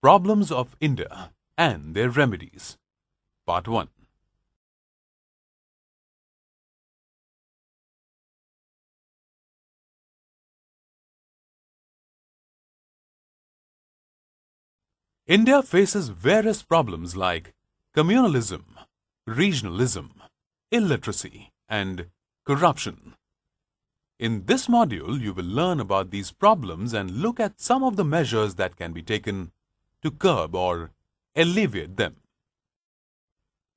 Problems of India and Their Remedies Part 1 India faces various problems like communalism, regionalism, illiteracy, and corruption. In this module, you will learn about these problems and look at some of the measures that can be taken to curb or alleviate them.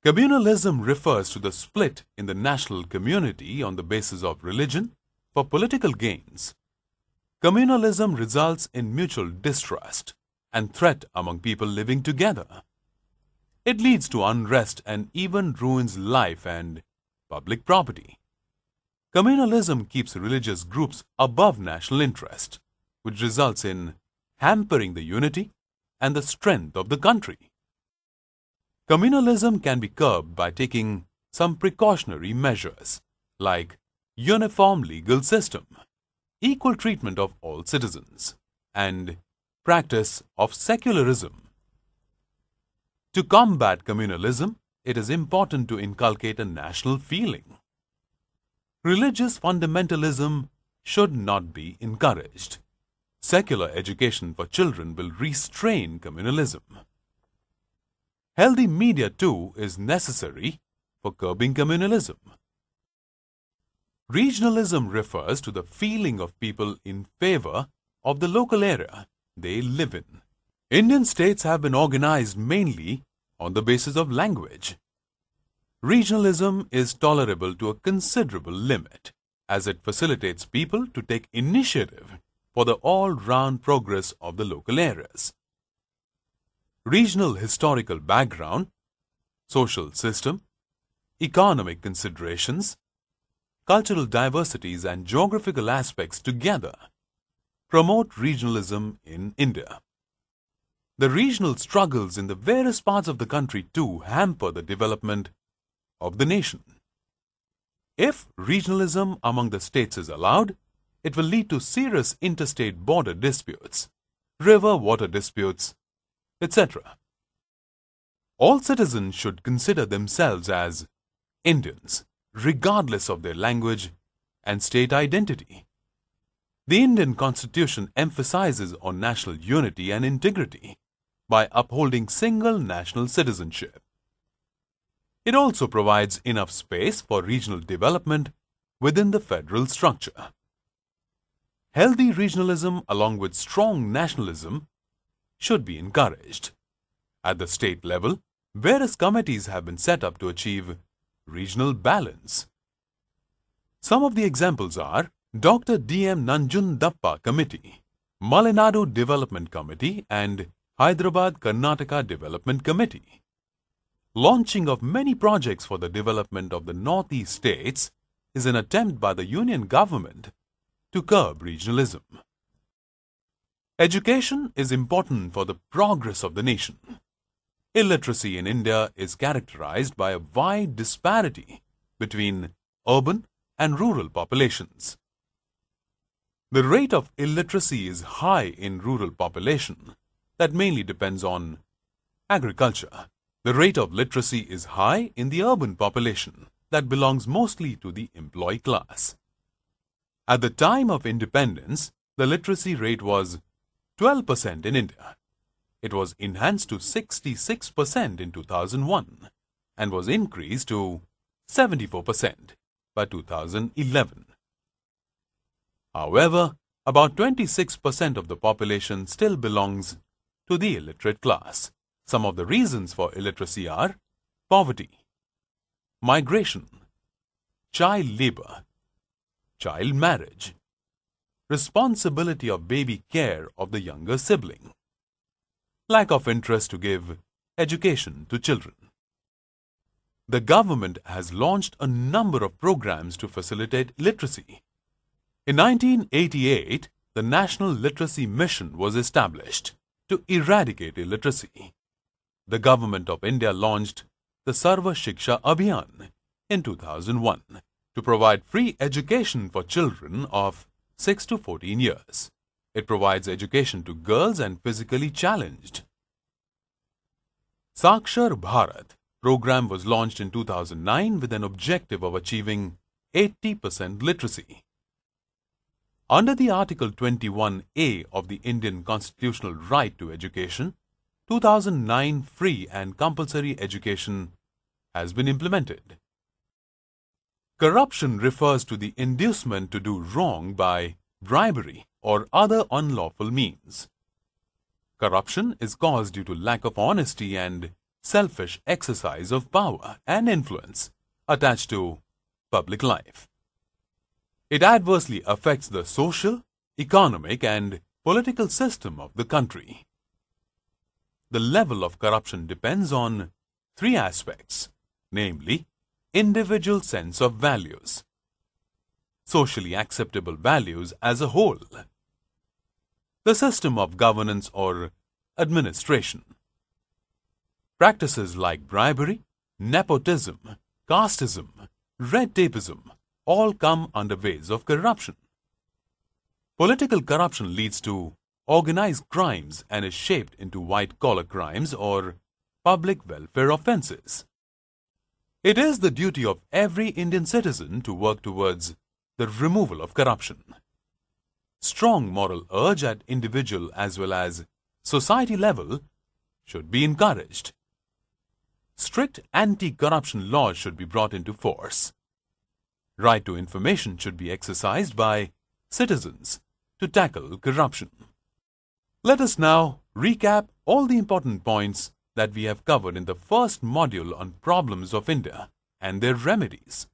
Communalism refers to the split in the national community on the basis of religion for political gains. Communalism results in mutual distrust and threat among people living together. It leads to unrest and even ruins life and public property. Communalism keeps religious groups above national interest, which results in hampering the unity and the strength of the country. Communalism can be curbed by taking some precautionary measures like uniform legal system, equal treatment of all citizens, and practice of secularism. To combat communalism, it is important to inculcate a national feeling. Religious fundamentalism should not be encouraged. Secular education for children will restrain communalism. Healthy media too is necessary for curbing communalism. Regionalism refers to the feeling of people in favor of the local area they live in. Indian states have been organized mainly on the basis of language. Regionalism is tolerable to a considerable limit as it facilitates people to take initiative for the all-round progress of the local areas. Regional historical background, social system, economic considerations, cultural diversities and geographical aspects together promote regionalism in India. The regional struggles in the various parts of the country too hamper the development of the nation. If regionalism among the states is allowed, it will lead to serious interstate border disputes, river water disputes, etc. All citizens should consider themselves as Indians, regardless of their language and state identity. The Indian Constitution emphasizes on national unity and integrity by upholding single national citizenship. It also provides enough space for regional development within the federal structure. Healthy regionalism along with strong nationalism should be encouraged. At the state level, various committees have been set up to achieve regional balance. Some of the examples are Dr. D.M. Nanjundappa Committee, Malenadu Development Committee and Hyderabad Karnataka Development Committee. Launching of many projects for the development of the northeast states is an attempt by the union government to curb regionalism. Education is important for the progress of the nation. Illiteracy in India is characterized by a wide disparity between urban and rural populations. The rate of illiteracy is high in rural population that mainly depends on agriculture. The rate of literacy is high in the urban population that belongs mostly to the employee class. At the time of independence, the literacy rate was 12% in India. It was enhanced to 66% in 2001 and was increased to 74% by 2011. However, about 26% of the population still belongs to the illiterate class. Some of the reasons for illiteracy are poverty, migration, child labor, child marriage, responsibility of baby care of the younger sibling, lack of interest to give education to children. The government has launched a number of programs to facilitate literacy. In 1988, the National Literacy Mission was established to eradicate illiteracy. The Government of India launched the Sarva Shiksha Abhiyan in 2001 to provide free education for children of 6 to 14 years. It provides education to girls and physically challenged Sakshar Bharat program was launched in 2009 with an objective of achieving 80% literacy. Under the Article 21A of the Indian Constitutional Right to Education, 2009 free and compulsory education has been implemented. Corruption refers to the inducement to do wrong by bribery or other unlawful means. Corruption is caused due to lack of honesty and selfish exercise of power and influence attached to public life. It adversely affects the social, economic and political system of the country. The level of corruption depends on three aspects, namely, individual sense of values, socially acceptable values as a whole, the system of governance or administration, practices like bribery, nepotism, casteism, red tapism all come under ways of corruption. Political corruption leads to organized crimes and is shaped into white-collar crimes or public welfare offences. It is the duty of every Indian citizen to work towards the removal of corruption. Strong moral urge at individual as well as society level should be encouraged. Strict anti-corruption laws should be brought into force. Right to information should be exercised by citizens to tackle corruption. Let us now recap all the important points that we have covered in the first module on problems of India and their remedies.